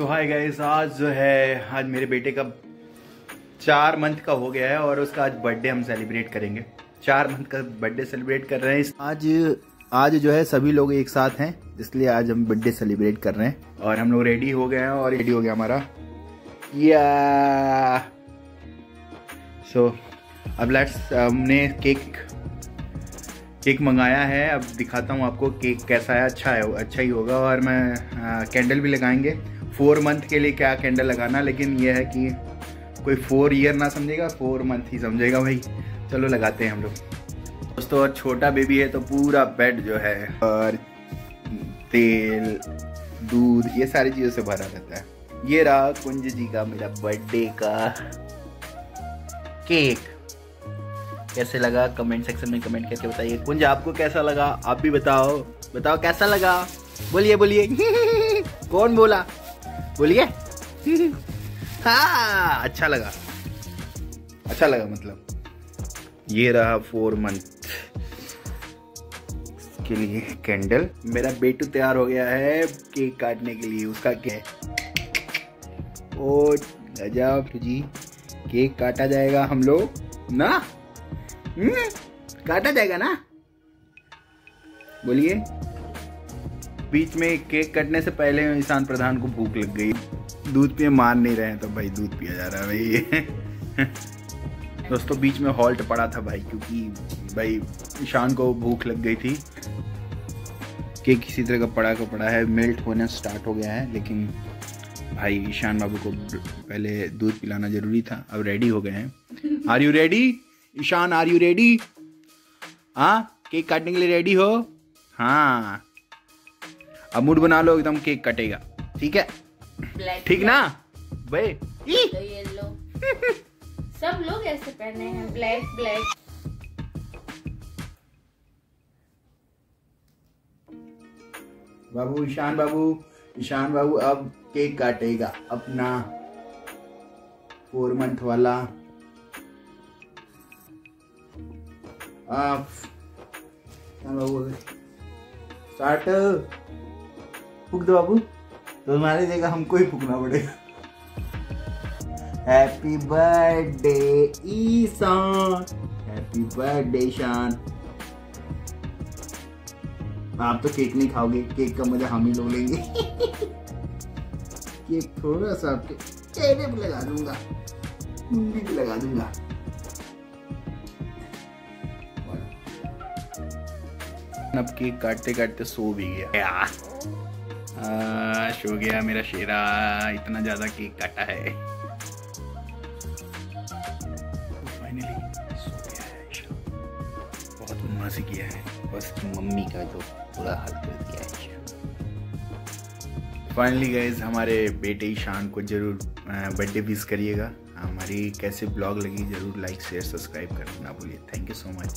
तो hi guys आज जो है आज मेरे बेटे का चार मंथ का हो गया है और उसका आज बर्थडे हम सेलिब्रेट करेंगे। चार मंथ का बर्थडे सेलिब्रेट कर रहे हैं आज आज जो है सभी लोग एक साथ हैं इसलिए आज हम बर्थडे सेलिब्रेट कर रहे हैं। और हम लोग रेडी हो गए हैं और रेडी हो गया हमारा। या सो so, अब लेट्स हमने केक केक मंगाया है। अब दिखाता हूँ आपको केक कैसा है अच्छा है अच्छा ही होगा। और मैं आ, कैंडल भी लगाएँगे। फोर मंथ के लिए क्या कैंडल लगाना, लेकिन यह है कि कोई फोर ईयर ना समझेगा, फोर मंथ ही समझेगा भाई। चलो लगाते हैं हम लोग। दोस्तों, और छोटा बेबी है तो पूरा बेड जो है, और तेल, दूध, ये सारी चीज़ों से भरा रहता है। ये रहा कुंज जी का मेरा बर्थडे का केक कैसे लगा? कमेंट सेक्शन में कमेंट करके बताइए। कुंज, आपको कैसा लगा? आप भी बताओ। बताओ, कैसा लगा? बोलिए बोलिए। कौन बोला? बोलिए। हाँ अच्छा लगा। अच्छा लगा मतलब। ये रहा फोर मंथ के लिए कैंडल मेरा बेटू तैयार हो गया है केक काटने के लिए। उसका क्या है? ओ गजब जी केक काटा जाएगा हम लोग, ना? हम्म काटा जाएगा ना? बोलिए। बीच में केक कटने से पहले ईशान प्रधान को भूख लग गई। दूध पिए मान नहीं रहे तो भाई दूध पिया जा रहा है भाई। दोस्तों बीच में हॉल्ट पड़ा था भाई क्योंकि भाई ईशान को भूख लग गई थी। केक किसी तरह का पड़ा का पड़ा है मेल्ट होना स्टार्ट हो गया है लेकिन भाई ईशान बाबू को पहले दूध पिलाना ज़रूरी था। अब रेडी हो गए हैं। Are you ready Ishaan are you ready हाँ केक काटने के लिए रेडी हो? हाँ। अब मूड बना लो एकदम केक कटेगा। ठीक है? ठीक ना? भाई। तो ये लो सब लोग ऐसे पहने हैं ब्लैक ब्लैक बाबू ईशान बाबू ईशान बाबू अब केक काटेगा अपना फोर मंथ वाला। आप बाबू स्टार्ट फूक दो बाबू। तो तुम्हारी जगह हमको ही फूकना पड़ेगा। Happy birthday Ishaan happy birthday Ishaan आप तो केक नहीं खाओगे केक का मज़ा हम ही लोग लेंगे। केक थोड़ा सा आपके चेहरे पर लगा दूँगा। मुंडी पे लगा दूँगा। अब केक काटते काटते सो भी गया। आ, सो गया मेरा शेरा। इतना ज़्यादा केक काटा है। है बहुत बदमाशी किया है। बस मम्मी का जो थोड़ा हाल कर दिया है फाइनली हमारे बेटे ईशान को ज़रूर बर्थडे विश करिएगा। हमारी कैसे ब्लॉग लगी ज़रूर लाइक शेयर सब्सक्राइब करना ना भूलिए। Thank you so much